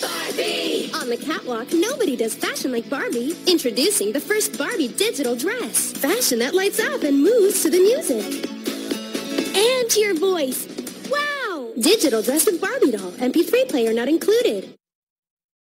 Barbie! On the catwalk, nobody does fashion like Barbie. Introducing the first Barbie digital dress. Fashion that lights up and moves to the music. And to your voice. Wow! Digital dress with Barbie doll. MP3 player not included.